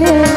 Yeah.